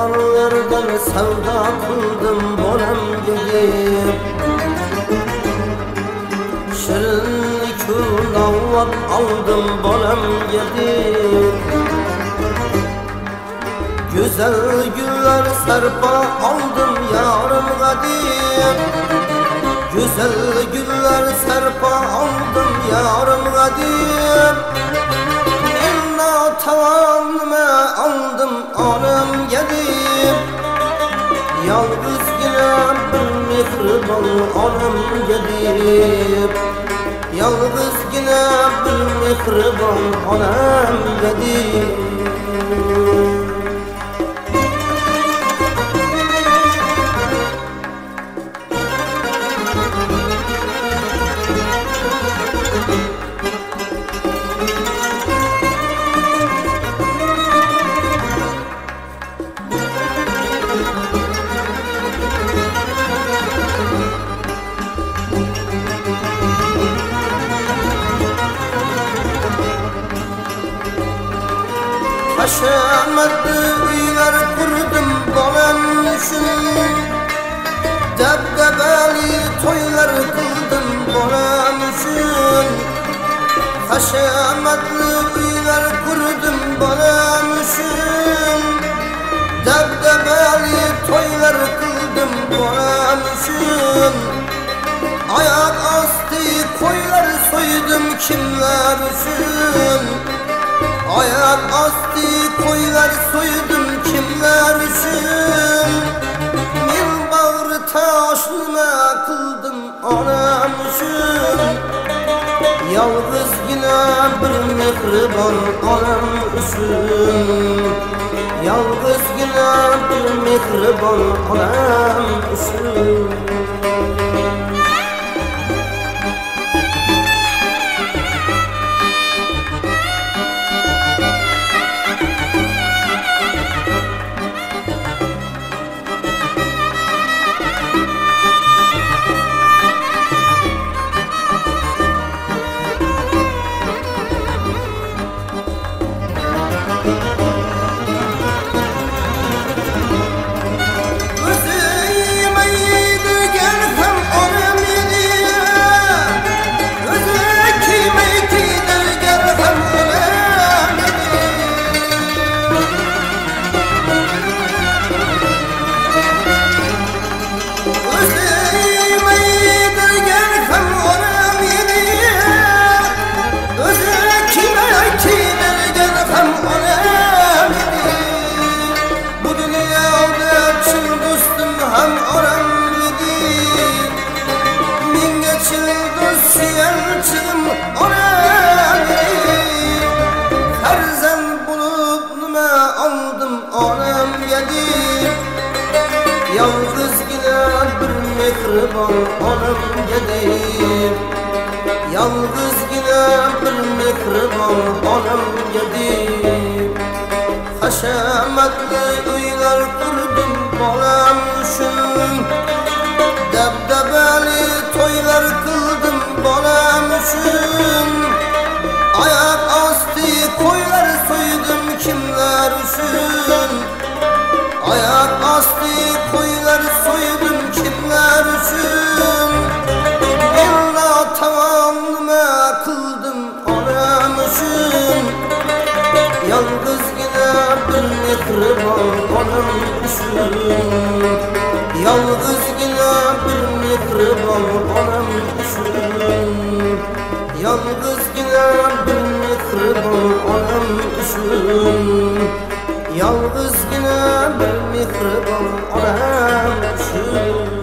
Bozorlardan savdo qildim bolam gidib Shirinliku navvat oldim bolam gidib Güzel güller sarpa aldım yarım gadim Güzel güller serpa aldım yarım gadim Yalnız yine bir mihriban anam gelip Yalnız yine bir mihriban anam gelip Haşametli uylar kurdum balam üçün Debdebeli toylar kıldım balam üçün Haşametli uylar kurdum balam üçün Debdebeli toylar kıldım balam üçün Ayak astı koylar soydum kimler üçün Ayak astı koylar soydum kimler için? Bir bağrı taşına kıldım anam için. Yalnız yine bir mihriban anam için. Yalnız yine bir mihriban anam için bir mihriban anam gelip Yalnız yine bir mihriban anam gelip Haşametli mihriban anam üçün Yalnız yine bir mihriban anam üçün Yalnız yine bir mihriban anam üçün Yalnız yine bir mihriban anam üçün